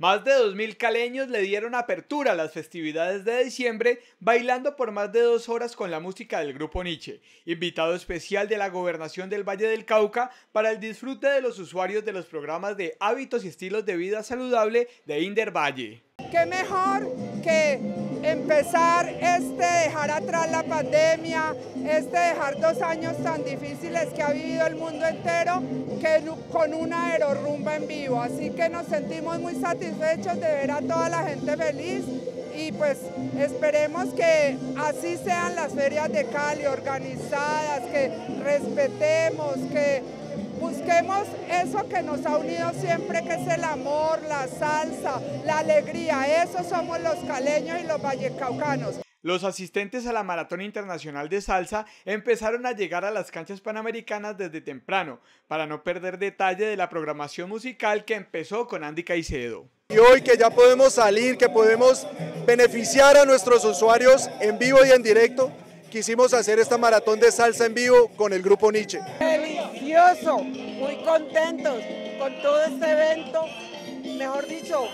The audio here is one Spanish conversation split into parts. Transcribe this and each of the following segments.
Más de 2.000 caleños le dieron apertura a las festividades de diciembre bailando por más de dos horas con la música del grupo Nietzsche, invitado especial de la gobernación del Valle del Cauca para el disfrute de los usuarios de los programas de hábitos y estilos de vida saludable de Inder Valle. ¿Qué mejor que empezar este dejar atrás la pandemia, este dejar dos años tan difíciles que ha vivido el mundo entero, que con una aerorrumba en vivo. Así que nos sentimos muy satisfechos de ver a toda la gente feliz y pues esperemos que así sean las ferias de Cali organizadas, que respetemos, que busquemos eso que nos ha unido siempre, que es el amor, la salsa, la alegría. Esos somos los caleños y los vallecaucanos. Los asistentes a la Maratón Internacional de Salsa empezaron a llegar a las canchas panamericanas desde temprano, para no perder detalle de la programación musical que empezó con Andy Caicedo. Y hoy que ya podemos salir, que podemos beneficiar a nuestros usuarios en vivo y en directo, quisimos hacer esta maratón de salsa en vivo con el grupo Nietzsche. Muy contentos con todo este evento. Mejor dicho,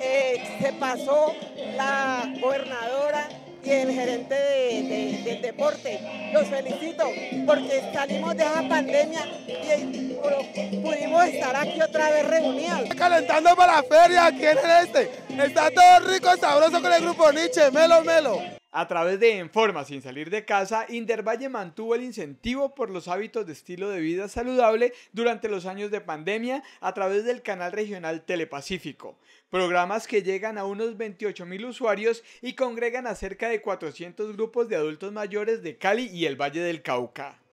eh, se pasó la gobernadora y el gerente de, del deporte. Los felicito porque salimos de esa pandemia y pudimos estar aquí otra vez reunidos. Calentando para la feria, ¿quién es este? Está todo rico, sabroso con el grupo Nietzsche, melo, melo. A través de Enforma sin salir de casa, Indervalle mantuvo el incentivo por los hábitos de estilo de vida saludable durante los años de pandemia a través del canal regional Telepacífico, programas que llegan a unos 28 mil usuarios y congregan a cerca de 400 grupos de adultos mayores de Cali y el Valle del Cauca.